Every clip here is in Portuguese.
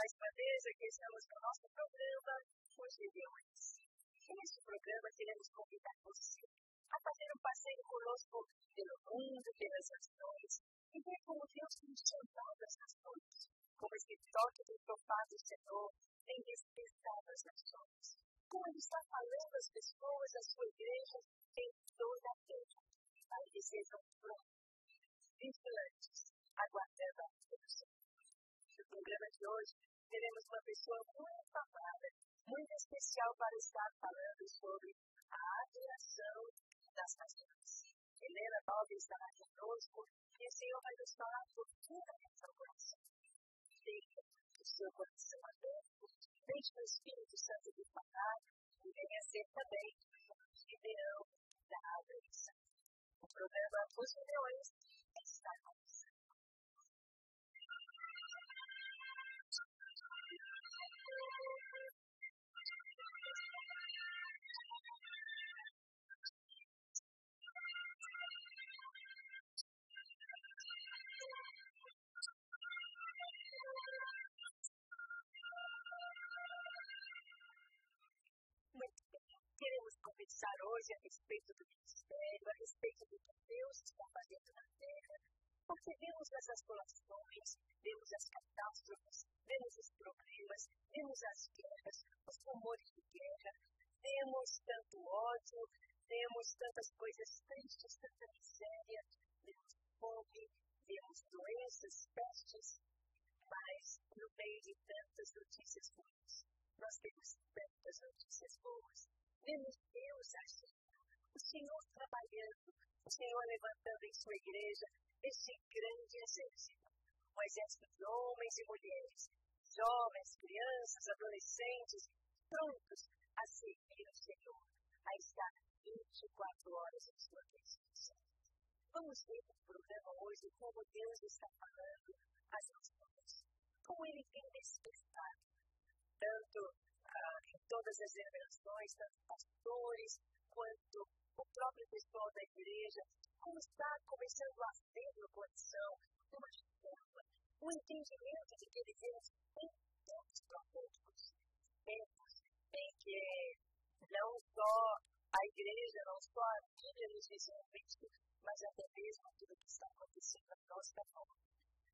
Mais uma vez, aqui estamos no nosso programa Os Milhões. E neste programa, queremos convidar você a fazer um passeio conosco pelo mundo, pelas nações, e ver como Deus tem chamado as nações, como esse toque do trofado Senhor tem despertado as nações, como Ele está falando às pessoas, à sua igreja, em toda a terra, para que sejam prontos, vigilantes, aguardando a Deus. No programa de hoje, teremos uma pessoa muito amada, muito especial para estar falando sobre a adoração das nações. Helena Balbi estará conosco e o Senhor vai nos falar profundamente ao coração. Tenha o seu coração aberto, deixe o Espírito Santo lhe falar e venha ser também o Gideão da adoração. O programa Os Gideões está começando. Conversar hoje a respeito do ministério, a respeito do que Deus está fazendo na terra, porque vemos as assolações, vemos as catástrofes, vemos os problemas, vemos as guerras, os rumores de guerra, vemos tanto ódio, vemos tantas coisas tristes, tanta miséria, vemos fome, vemos doenças, pestes, mas no meio de tantas notícias boas, nós temos tantas notícias boas. Vemos Deus agindo, o Senhor trabalhando, o Senhor levantando em sua igreja esse grande exército. Um exército de homens e mulheres, jovens, crianças, adolescentes, prontos a servir o Senhor, a estar 24 horas em sua presença. Vamos ver no programa hoje como Deus está falando às nações, como Ele tem despertado, todas as gerações, tanto pastores quanto o próprio pessoal da igreja, como está começando a ver no coração uma forma, um entendimento de que vivemos em tempos proféticos, tempos em que não só a igreja, não só a Bíblia nos diz respeito, mas até mesmo tudo que está acontecendo à nossa volta.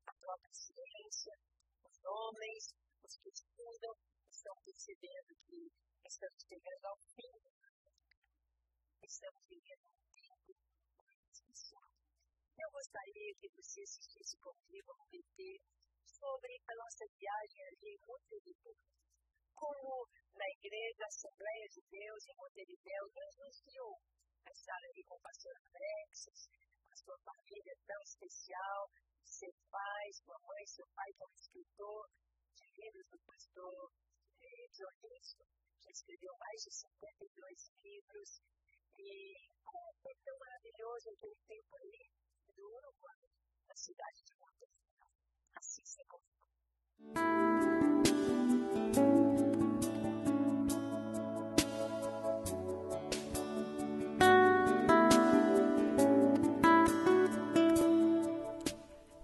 A própria ciência, os homens, os que estudam, estão percebendo que estamos chegando ao fim. Estamos vivendo um tempo muito especial. Eu gostaria que você assistisse comigo um vídeo sobre a nossa viagem ali em Montevideo. Como na igreja Assembleia de Deus em Montevideo, Deus nos guiou a estar ali com o pastor Alexis, com a sua família tão especial, seu pai, sua mãe, seu pai como escritor de livros do pastor jornalista, que escreveu mais de 52 livros, e como foi tão maravilhoso aquele tempo ali do Uruguai, na cidade de Montevideo. Assista comigo.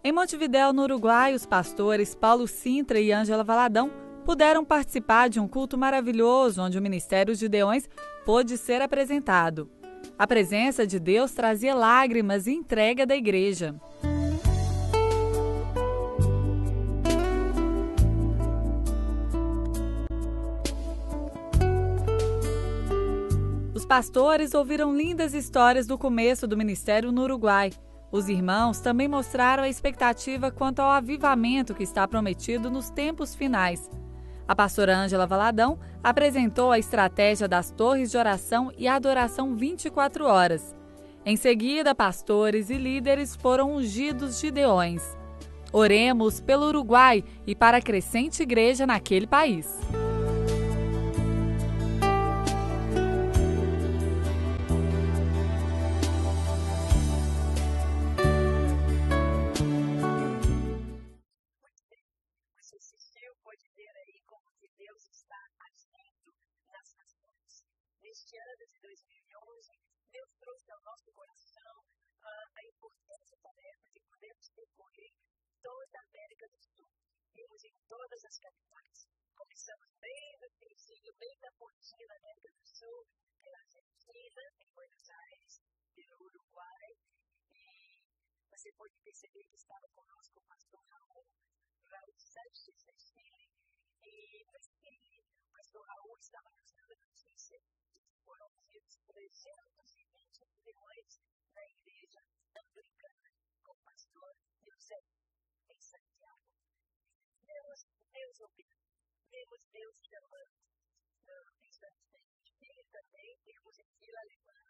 Em Montevidéu, no Uruguai, os pastores Paulo Sintra e Ângela Valadão puderam participar de um culto maravilhoso onde o Ministério de Deões pôde ser apresentado. A presença de Deus trazia lágrimas e entrega da igreja. Os pastores ouviram lindas histórias do começo do ministério no Uruguai. Os irmãos também mostraram a expectativa quanto ao avivamento que está prometido nos tempos finais. A pastora Ângela Valadão apresentou a estratégia das torres de oração e adoração 24 horas. Em seguida, pastores e líderes foram ungidos de deões. Oremos pelo Uruguai e para a crescente igreja naquele país. Neste ano de 2011, Deus trouxe ao nosso coração ah, a importante tarefa de podermos percorrer toda a América do Sul. Temos em todas as capitais. Começamos bem no princípio, bem na pontinha da América do Sul, pela Argentina, em Buenos Aires, pelo Uruguai. E você pode perceber que estava conosco o pastor Raul, Raul Sanches, da Chile. E no Chile, o pastor Raul estava nos dando a notícia foram ouvidos 320 milhões na igreja anglicana com o pastor José em Santiago. Deus, Deus ouviu, vemos Deus chamando. No instante da Chile também, temos em Vila Alemã,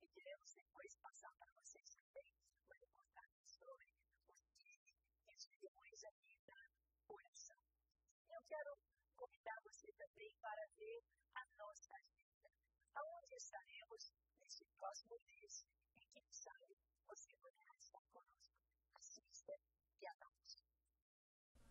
e queremos depois passar para vocês também uma reportagem sobre os dias e os milhões aqui da oração. Eu quero convidar você também para ver a nossa agenda. Aonde estaremos neste próximo mês? E quem sabe você poderá estar conosco. Assista e anote.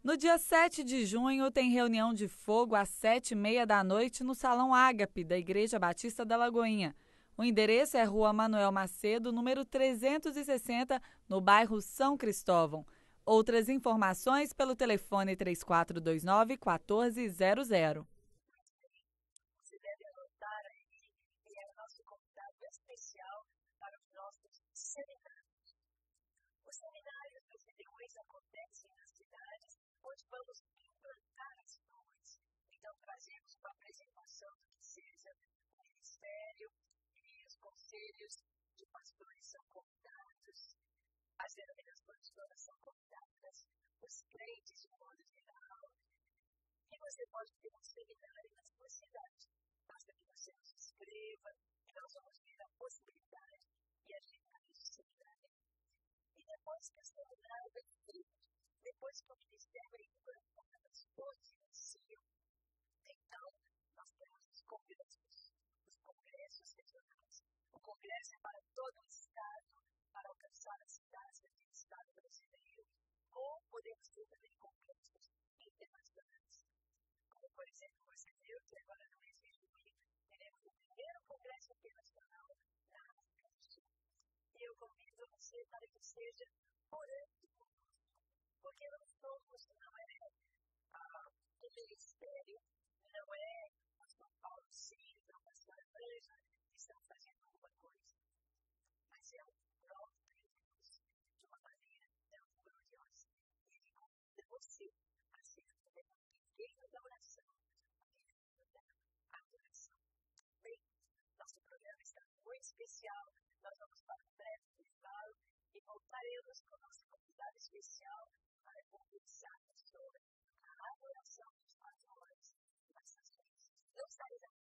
No dia 7 de junho, tem reunião de fogo às sete e meia da noite no Salão Ágape, da Igreja Batista da Lagoinha. O endereço é Rua Manuel Macedo, número 360, no bairro São Cristóvão. Outras informações pelo telefone 3429 1400. Seminários. Os seminários dos milhões acontecem nas cidades onde vamos implantar as flores. Então, trazemos uma apresentação do que seja o ministério e os conselhos de pastores são convidados, as denominações todas são convidadas, os crentes de modo geral. E você pode ter um seminário na sua cidade. Basta que você nos escreva e nós vamos ver a possibilidade depois que o é feito, depois que o ministério é implantado, as coisas iniciam, então nós temos os congressos, os congressos regionais. O congresso é para todo o Estado, para alcançar as cidades daquele Estado brasileiro, ou podemos ter também congressos internacionais. Como, por exemplo, você viu que agora de junho teremos o primeiro congresso internacional na África do Sul. E eu convido você para que seja conosco, porque nós somos, não é ah, um ministério, não é o São Paulo Cinza, o Pastor Ângela, que estão fazendo alguma coisa, mas é o próprio Deus, de uma maneira tão gloriosa. Ele convida você a ser um guerreiro da oração, um guerreiro da adoração. Bem, nosso programa está muito especial. Deus com nossa convidada especial para conversarmos sobre a adoração dos pastores. Mas, gente, eu saí daqui